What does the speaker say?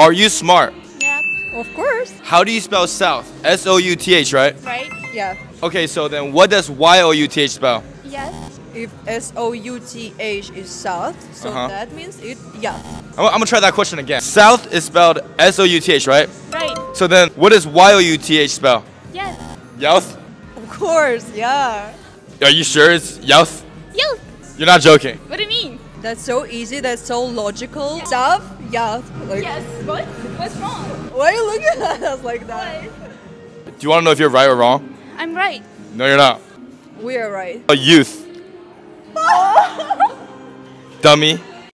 Are you smart? Yeah. Of course. How do you spell south? S O U T H, right? Right? Yeah. Okay, so then what does Y O U T H spell? Yes. If S O U T H is south, so Uh-huh. that means it yeah. I'm, I'm gonna try that question again. South is spelled S O U T H, right? Right. So then what does Y O U T H spell? Yes. Youth? Of course, yeah. Are you sure it's youth? Youth. You're not joking. What do you mean? That's so easy, that's so logical. South, yeah. Like Yes. What? What's wrong? why are you looking at us like that? What? Do you wanna know if you're right or wrong? I'm right. No, you're not. We are right. A youth. Dummy.